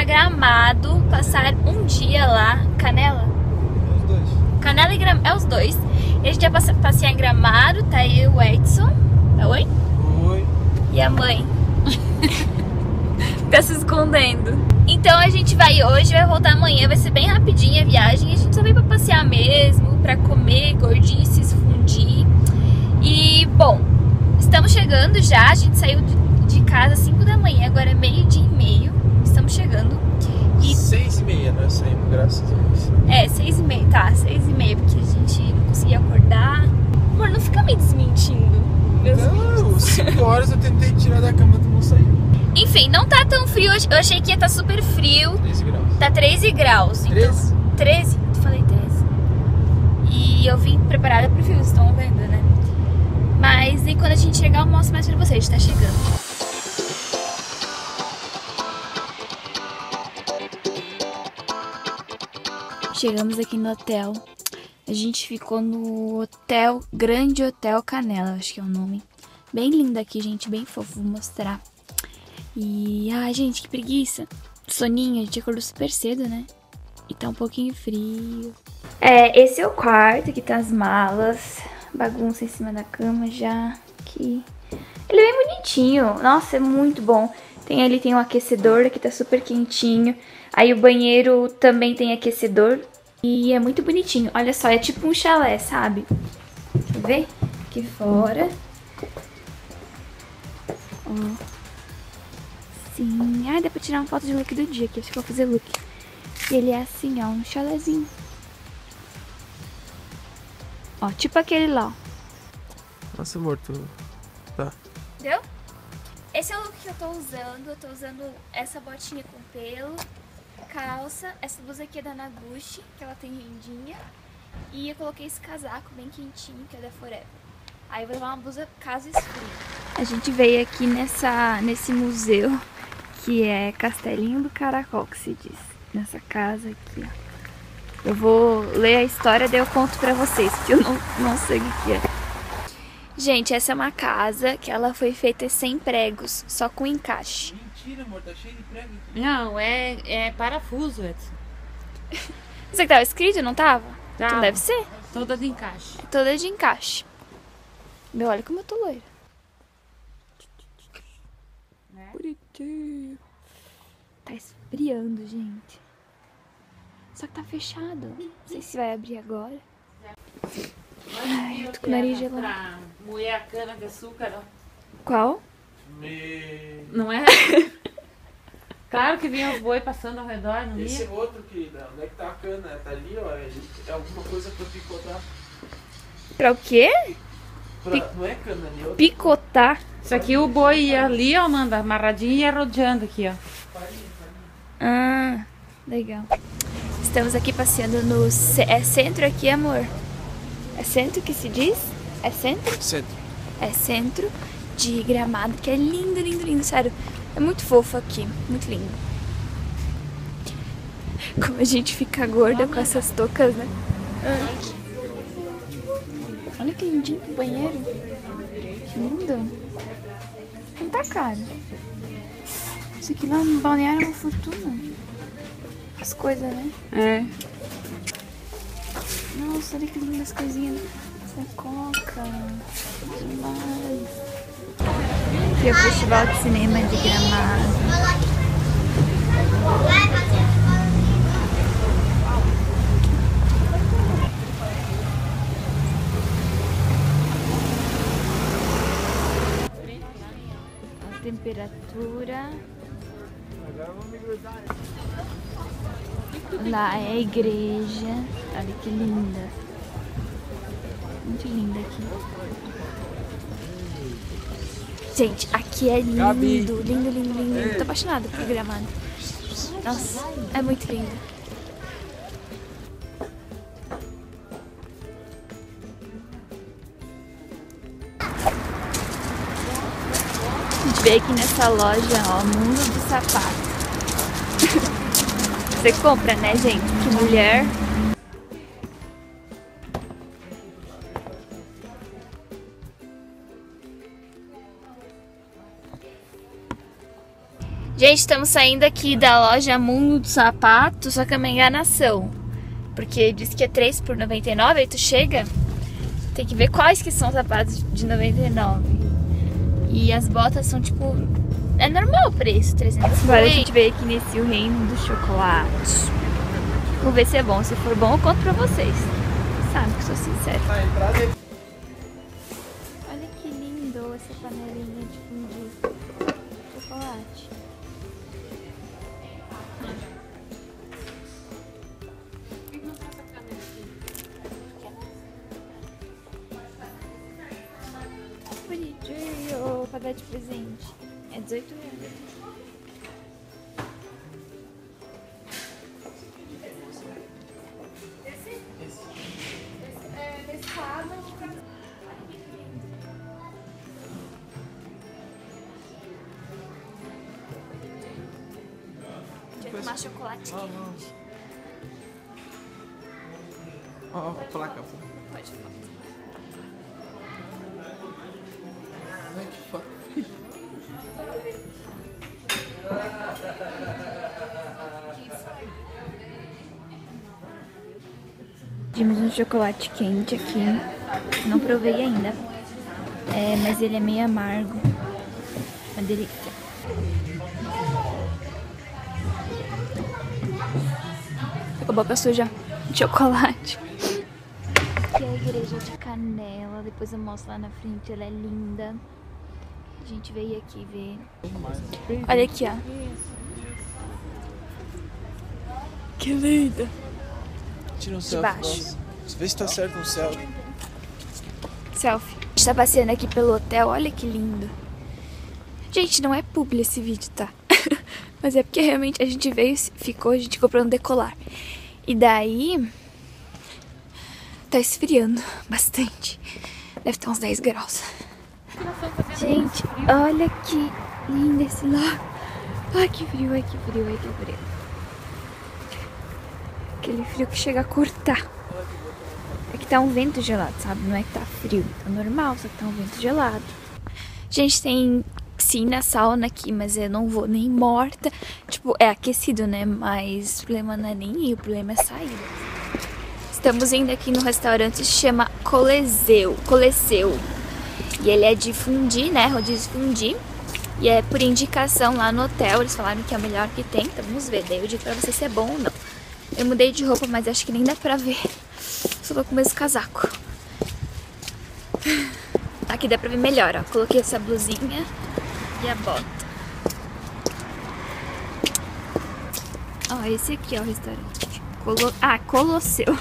para Gramado passar um dia lá. Canela? Os dois. Canela e Gramado, é os dois. E a gente passe- passear em Gramado, tá aí o Edson. Tá oi? Oi. E a mãe? tá se escondendo. Então a gente vai hoje, vai voltar amanhã, vai ser bem rapidinha a viagem. A gente só veio pra passear mesmo, pra comer gordinhos, fundir. E, bom, estamos chegando já. A gente saiu de casa às 5 da manhã, agora é meio-dia e meio. Estamos chegando. E Seis e meia nós saímos, graças a Deus. é, seis e meia, tá, seis e meia, porque a gente não conseguia acordar. Amor, não fica me desmentindo. Meus Não, cinco horas eu tentei tirar da cama, tu não saiu. Enfim, não tá tão frio. Eu achei que ia estar super frio. 13 graus. Tá 13 graus. Então, 13? 13? Tu falei 13. E eu vim preparada pro frio, vocês estão vendo, né? Mas e quando a gente chegar, eu mostro mais pra vocês. Tá chegando. Chegamos aqui no hotel. A gente ficou no hotel, Grande Hotel Canela, acho que é o nome. Bem lindo aqui, gente, bem fofo, vou mostrar. E, ai, gente, que preguiça. Soninho, a gente acordou super cedo, né? E tá um pouquinho frio. É, esse é o quarto, aqui tá as malas. Bagunça em cima da cama já. Aqui. Ele é bem bonitinho. Nossa, é muito bom. Tem ali, tem um aquecedor, aqui tá super quentinho. Aí o banheiro também tem aquecedor. E é muito bonitinho. Olha só, é tipo um chalé, sabe? Deixa eu ver. Aqui fora. Ó. Sim. Ai, dá pra tirar uma foto de look do dia aqui. Acho que eu vou fazer look. E ele é assim, ó, um chalézinho. Ó, tipo aquele lá, ó. Nossa, amor, tu... Tá. Entendeu? Esse é o look que eu tô usando. Eu tô usando essa botinha com pelo, calça, essa blusa aqui é da Naguchi, que ela tem rendinha. E eu coloquei esse casaco bem quentinho, que é da Forever. Aí eu vou levar uma blusa caso esfrie. A gente veio aqui nessa, nesse museu, que é Castelinho do Caracol, que se diz. Nessa casa aqui, ó. Eu vou ler a história, daí eu conto pra vocês, porque eu não, não sei o que que é. Gente, essa é uma casa que ela foi feita sem pregos, só com encaixe. Mentira, amor, tá cheio de prego. Não, é, é parafuso, Edson. Isso que tava escrito, não tava? Então Tava. deve ser. Toda de encaixe. É toda de encaixe. Meu, olha como eu tô loira. Né? Bonitinho. Tá esfriando, gente. Só que tá fechado. Não sei se vai abrir agora. Ai, eu tô com o nariz gelado. Pra moer a cana de açúcar, ó. Qual? Me... Não é? claro que vinha os boi passando ao redor, não Esse ia? é outro que... Onde é que tá a cana? Tá ali, ó. É é alguma coisa pra picotar. Pra o quê? Pra... Não é cana ali, é Picotar. Isso aqui o boi ia ali, ó, manda, amarradinho e ia rodeando aqui, ó. Ah, legal. Estamos aqui passeando no. É centro aqui, amor? É centro que se diz? É centro? Centro. É centro de gramado, que é lindo, lindo, lindo, sério. É muito fofo aqui, muito lindo. Como a gente fica gorda com essas toucas, né? Ah. Olha que lindinho o banheiro. Que lindo. Não tá caro. Isso aqui lá no balneário é uma fortuna. As coisas, né? É. Nossa, olha que lindas coisinhas. Essa coca. Demais. Aqui é o Festival de Cinema de Gramado. Temperatura. Lá é a igreja. Olha que linda. Muito linda aqui. Gente, aqui é lindo, Gabi. lindo, lindo, lindo, lindo. Tô apaixonada por gramado. Nossa, é muito lindo. A gente veio aqui nessa loja, ó, Mundo do Sapato. Você compra, né, gente? Que mulher. Gente, estamos saindo aqui da loja Mundo do Sapato, só que é uma enganação. Porque diz que é 3 por 99, aí tu chega, tem que ver quais que são os sapatos de 99. E as botas são tipo. É normal o preço, 300 Agora a gente veio aqui nesse o reino do chocolate. Vou ver se é bom. Se for bom, eu conto pra vocês. Sabe que sou sincera. Olha que lindo essa panelinha de fundir chocolate. Pra dar de presente. É 18 reais. Deixa eu tomar chocolate quente. Ó, ó, a placa. Pode falar. Pedimos um chocolate quente aqui. Não provei ainda. É, mas ele é meio amargo. Uma delícia. A boca suja chocolate. Aqui é a igreja de Canela. Depois eu mostro lá na frente. Ela é linda. A gente veio aqui ver. Olha aqui, ó. Que linda. Tira um De selfie. baixo. nossa. Vê se tá certo no céu. Selfie. A gente tá passeando aqui pelo hotel, olha que lindo. Gente, não é publi esse vídeo, tá? Mas é porque realmente a gente veio, ficou, a gente comprou um decolar. E daí. Tá esfriando bastante. Deve estar uns 10 graus. Gente, olha que lindo esse lago. Ai, que frio, ai, que frio, ai, que frio. Aquele frio que chega a cortar. É que tá um vento gelado, sabe? Não é que tá frio, tá normal, só que tá um vento gelado. Gente, tem piscina, sauna aqui, mas eu não vou nem morta. Tipo, é aquecido, né? Mas o problema não é nem ir, o problema é sair. Estamos indo aqui no restaurante que se chama Coliseu. Coliseu. E ele é de fundi, né? Rodízio fundi. E é por indicação lá no hotel. Eles falaram que é o melhor que tem. Então vamos ver. Daí eu digo pra você se é bom ou não. Eu mudei de roupa, mas acho que nem dá pra ver. Só tô com o mesmo casaco. Aqui dá pra ver melhor, ó. Coloquei essa blusinha e a bota. Ó, esse aqui é o restaurante. Colo... Ah, Colosseu.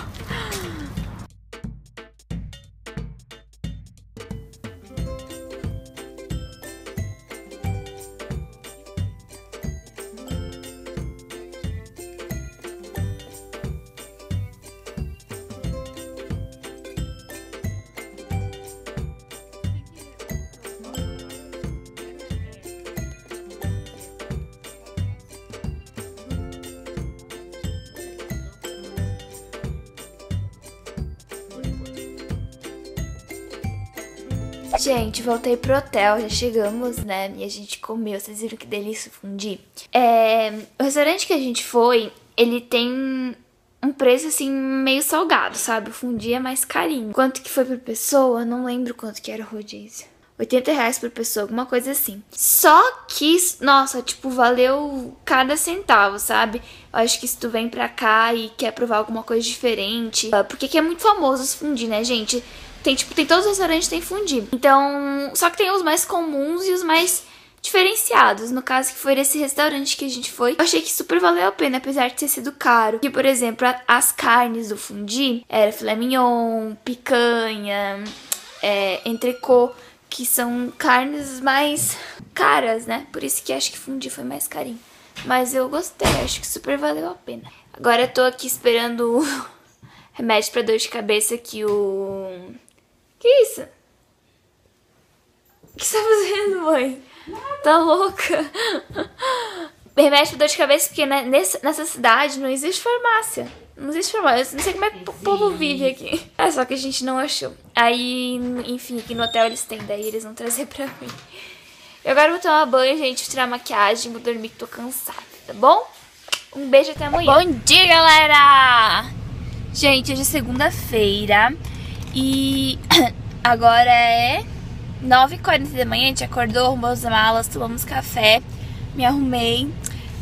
Gente, voltei pro hotel, já chegamos, né? E a gente comeu, vocês viram que delícia fundir. É, o restaurante que a gente foi, ele tem um preço assim meio salgado, sabe? O fundi é mais carinho. Quanto que foi por pessoa? Não lembro quanto que era o rodízio. 80 reais por pessoa, alguma coisa assim. Só que, nossa, tipo, valeu cada centavo, sabe? Eu acho que se tu vem pra cá e quer provar alguma coisa diferente. Porque aqui é muito famoso os fundi, né, gente? Tem, tipo, tem todos os restaurantes tem fundi. Então, só que tem os mais comuns e os mais diferenciados. No caso, que foi esse restaurante que a gente foi. Eu achei que super valeu a pena, apesar de ter sido caro. Que, por exemplo, a- as carnes do fundi era filé mignon, picanha, é, entrecô, que são carnes mais caras, né? Por isso que acho que fundi foi mais carinho. Mas eu gostei, acho que super valeu a pena. Agora eu tô aqui esperando o remédio pra dor de cabeça que o... Que isso? O que você tá fazendo, mãe? Tá louca? Remédio pra dor de cabeça, porque né, nessa, nessa cidade não existe farmácia. Não existe farmácia. Eu não sei como é que o povo vive aqui. É só que a gente não achou. Aí, enfim, aqui no hotel eles têm, daí eles vão trazer pra mim. Eu agora vou tomar banho, gente, tirar a maquiagem, vou dormir que tô cansada, tá bom? Um beijo até amanhã. Bom dia, galera! Gente, hoje é segunda-feira e agora é 9h40 da manhã, a gente acordou, arrumou as malas, tomamos café, me arrumei.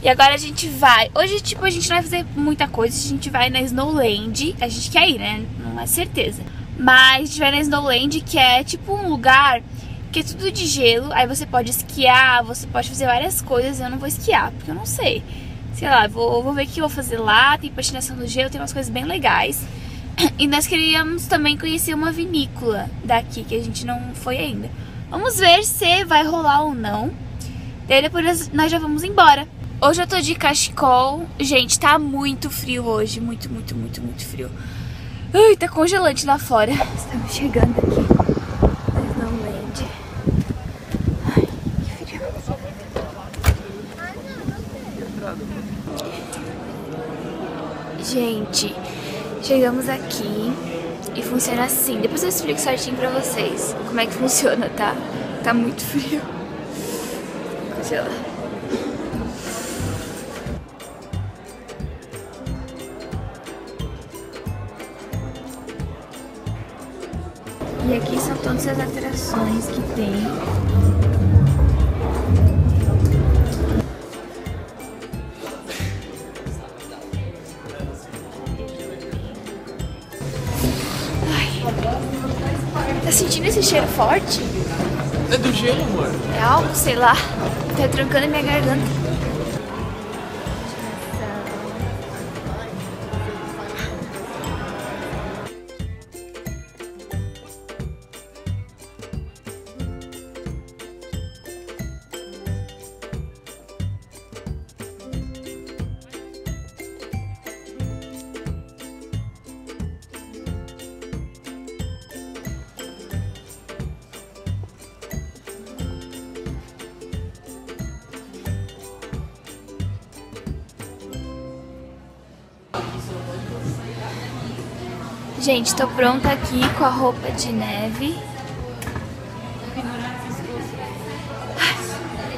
E agora a gente vai. Hoje, tipo, a gente não vai fazer muita coisa. A gente vai na Snowland. A gente quer ir, né? Não é certeza. Mas a gente vai na Snowland, que é tipo um lugar que é tudo de gelo. Aí você pode esquiar, você pode fazer várias coisas. Eu não vou esquiar, porque eu não sei. Sei lá, vou, vou ver o que eu vou fazer lá. Tem patinação no gelo, tem umas coisas bem legais. E nós queríamos também conhecer uma vinícola daqui, que a gente não foi ainda. Vamos ver se vai rolar ou não. Daí depois nós já vamos embora. Hoje eu tô de cachecol. Gente, tá muito frio hoje. Muito, muito, muito, muito frio. Ai, tá congelante lá fora. Estamos chegando aqui. Gente, chegamos aqui e funciona assim. Depois eu explico certinho pra vocês como é que funciona, tá? Tá muito frio. Congela. E aqui são todas as atrações que tem. Tá sentindo esse cheiro forte? É do gelo, amor. É algo, sei lá. Tá trancando minha garganta. Gente, tô pronta aqui com a roupa de neve.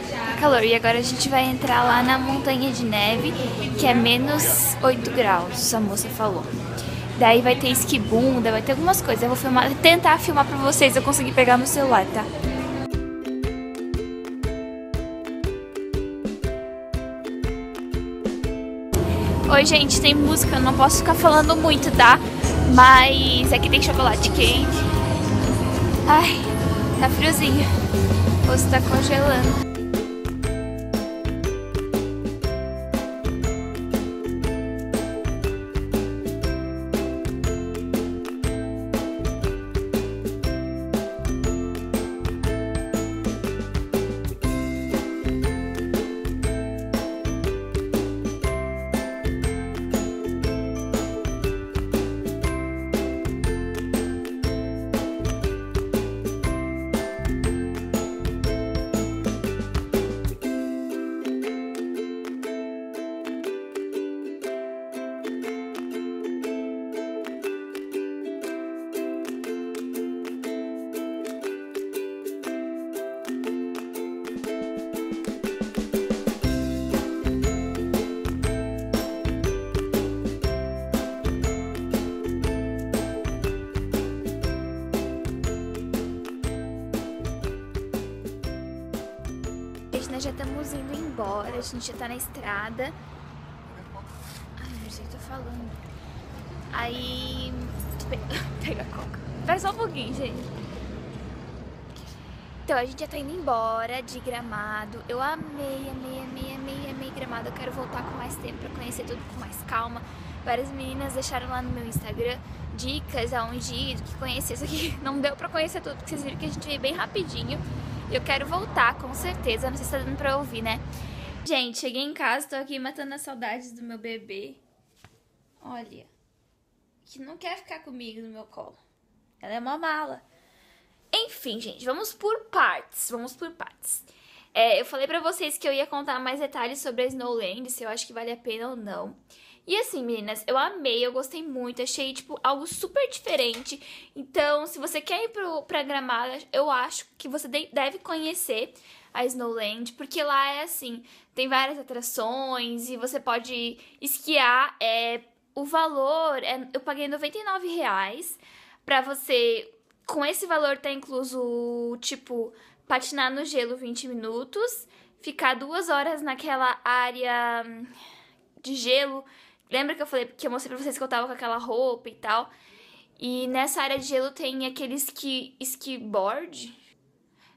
Tá calor. E agora a gente vai entrar lá na montanha de neve, que é menos 8 graus, a moça falou. Daí vai ter esquibunda, vai ter algumas coisas. Eu vou filmar, tentar filmar pra vocês, eu consegui pegar no celular, tá? Oi, gente, tem música, eu não posso ficar falando muito, tá? Mas aqui tem chocolate quente. Ai, tá friozinho. O rosto tá congelando. Nós já estamos indo embora, a gente já tá na estrada. Ai, não sei o que eu tô falando. Aí. Pega a coca. Espera só um pouquinho, gente. Então, a gente já tá indo embora de Gramado. Eu amei, amei, amei, amei, amei Gramado. Eu quero voltar com mais tempo pra conhecer tudo com mais calma. Várias meninas deixaram lá no meu Instagram dicas aonde ir, do que conhecer. Isso aqui não deu pra conhecer tudo, porque vocês viram que a gente veio bem rapidinho. Eu quero voltar, com certeza. Não sei se tá dando pra ouvir, né? Gente, cheguei em casa, tô aqui matando as saudades do meu bebê. Olha. Que não quer ficar comigo no meu colo. Ela é uma mala. Enfim, gente, vamos por partes. Vamos por partes. É, eu falei pra vocês que eu ia contar mais detalhes sobre a Snowland, se eu acho que vale a pena ou não. E assim, meninas, eu amei, eu gostei muito, achei, tipo, algo super diferente. Então, se você quer ir pro, pra Gramada, eu acho que você deve conhecer a Snowland, porque lá é assim, tem várias atrações e você pode esquiar. É, o valor, é, eu paguei 99 reais pra você. Com esse valor tá incluso, tipo, patinar no gelo 20 minutos, ficar duas horas naquela área hum, de gelo. Lembra que eu falei que eu mostrei pra vocês que eu tava com aquela roupa e tal? E nessa área de gelo tem aquele ski, board.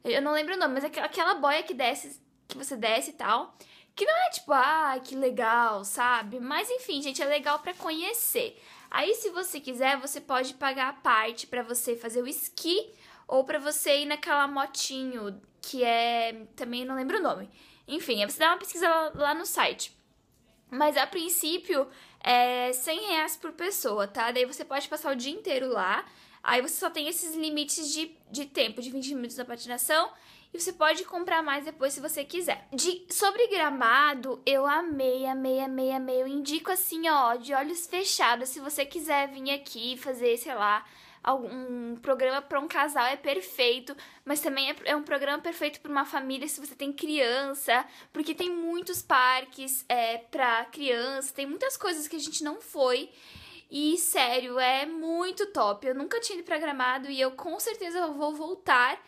Eu não lembro o nome, mas aquela boia que desce, que você desce e tal. Que não é tipo, ah, que legal, sabe? Mas enfim, gente, é legal para conhecer. Aí, se você quiser, você pode pagar a parte para você fazer o esqui ou para você ir naquela motinho que é. Também não lembro o nome. Enfim, é você dar uma pesquisa lá no site. Mas a princípio é 100 reais por pessoa, tá? Daí você pode passar o dia inteiro lá. Aí você só tem esses limites de, de tempo, de 20 minutos na patinação. E você pode comprar mais depois se você quiser. De, sobre gramado, eu amei, amei, amei, amei. Eu indico assim, ó, de olhos fechados. Se você quiser vir aqui fazer, sei lá, um programa para um casal é perfeito, mas também é, é um programa perfeito para uma família se você tem criança, porque tem muitos parques é, para criança, tem muitas coisas que a gente não foi. E sério, é muito top. Eu nunca tinha ido pra Gramado e eu com certeza vou voltar.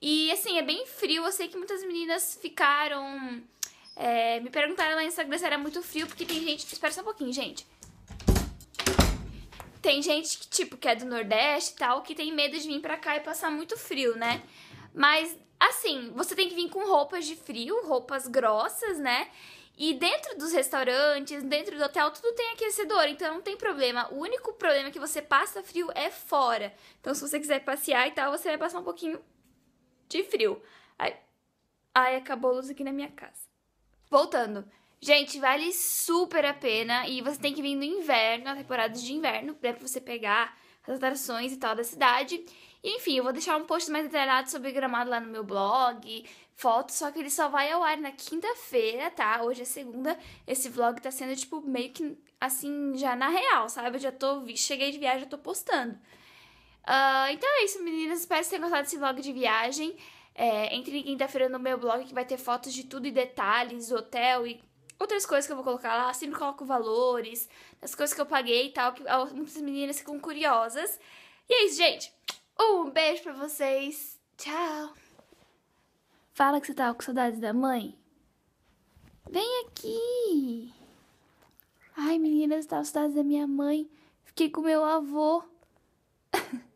E assim, é bem frio. Eu sei que muitas meninas ficaram. É, me perguntaram lá no Instagram se era muito frio, porque tem gente. Espera só um pouquinho, gente. Tem gente que, tipo, que é do Nordeste e tal, que tem medo de vir pra cá e passar muito frio, né? Mas, assim, você tem que vir com roupas de frio, roupas grossas, né? E dentro dos restaurantes, dentro do hotel, tudo tem aquecedor, então não tem problema. O único problema que você passa frio é fora. Então, se você quiser passear e tal, você vai passar um pouquinho de frio. Ai, ai acabou a luz aqui na minha casa. Voltando. Gente, vale super a pena e você tem que vir no inverno, na temporada de inverno, pra você pegar as atrações e tal da cidade. E, enfim, eu vou deixar um post mais detalhado sobre gramado lá no meu blog, fotos, só que ele só vai ao ar na quinta-feira, tá? Hoje é segunda. Esse vlog tá sendo, tipo, meio que assim, já na real, sabe? Eu já tô. Cheguei de viagem, já tô postando. Uh, então é isso, meninas. Espero que vocês tenham gostado desse vlog de viagem. É, entre quinta-feira no meu blog que vai ter fotos de tudo e detalhes, hotel e outras coisas que eu vou colocar lá, sempre coloco valores, as coisas que eu paguei e tal, que muitas meninas ficam curiosas. E é isso, gente. Um beijo pra vocês. Tchau. Fala que você tava com saudades da mãe. Vem aqui. Ai, meninas, tava com saudades da minha mãe. Fiquei com meu avô.